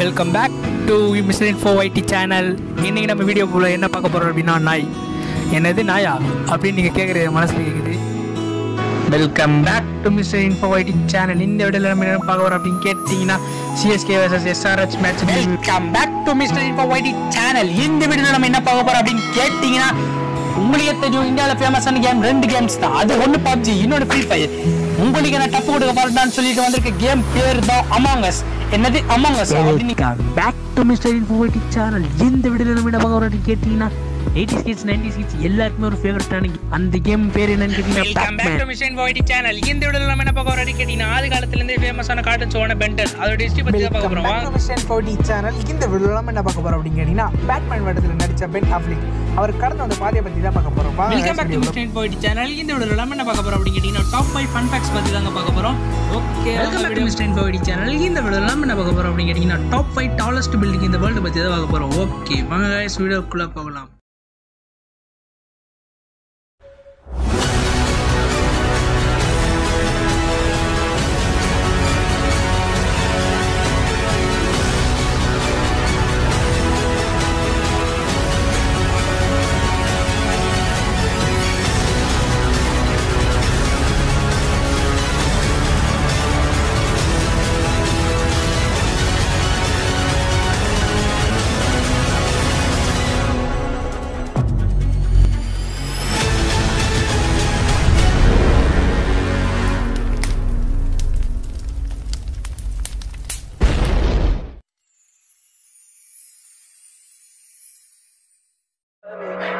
Welcome back to மிஸ்லின் ஃபோ ID channel இன்றைக்கி நம்ம வீடியோக்குள்ளே என்ன பார்க்க போகிறோம் அப்படின்னா நாய். என்னது நாயா? அப்படின்னு நீங்கள் கேட்குறது மனசில் கேட்குது welcome back to mister info ID channel இந்த வீடியோவில் நம்ம என்ன பார்க்க வரோம் அப்படின்னு கேட்டிங்கன்னா CSK versus SRH match welcome back to mister info ID channel இந்த வீடியோவில் நம்ம என்ன பார்க்க போகிறோம் அப்படின்னு கேட்டிங்கன்னா உங்களுக்கே தெரியும் இந்தியாவில் ஃபேமஸான கேம் ரெண்டு கேம்ஸ் தான். அது ஒன்று பப்ஜி இன்னொன்று ஃப்ரீ ஃபயர் உங்களுக்கு நான் டஃப் கொடுக்க போறேன்னு சொல்லிட்டு வந்திருக்க கேம் பேர் தான் அமாங்கஸ் என்னது Among Us back to mister Infovative channel இந்த வீடியோவில் நம்ம என்ன பார்க்க கேட்டீங்கன்னா எயிட்டி ஸ்கிட்ஸ் நைன்டி ஸ்கிட்ஸ் எல்லாருக்குமே ஒரு ஃபேவரட்டான அந்த கேம் பேர் என்னன்னு கேட்டீங்கன்னா மிஷன் இந்த வீடியோவில் நம்ம என்ன பார்க்க போறோம்? கேட்டீங்கன்னா ஆதி காலத்துல இருந்தே ஃபேமஸான கார்ட்டூன் ஷோன பென்டன் அதோட ஹிஸ்டரி பத்தி தான் பார்க்க போறோம். மிஷன் ஃபோர்டி சேனல் இந்த வீடியோவில் நம்ம என்ன பார்க்க போறோம் அப்படின்னு கேட்டீங்கன்னா பேட்மேன் வேடத்தில் நடிச்ச பென் அஃப்லிக் அவர் கடந்த அந்த பாதையை பற்றி தான் பார்க்க போறோம். Welcome back to mister Infovative channel இந்த வீடியோவில் நம்ம என்ன பார்க்க போறோம் அப்படின்னு கேட்டீங்கன்னா டாப் ஃபைவ் ஃபன் ஃபேக்ட்ஸ் பத்தி தாங்க பார்க்க போறோம். Okay welcome back to mister Infovative channel இந்த வீடியோவில் நம்ம என்ன பார்க்க போறோம் அப்படின்னு கேட்டீங்கன்னா டாப் ஃபைவ் டாலஸ்ட் பில்டிங் இந்த வேர்ல்டு பத்தி தான் பார்க்க போறோம். ஓகே வாங்க guys வீடியோக்குள்ள போகலாம்.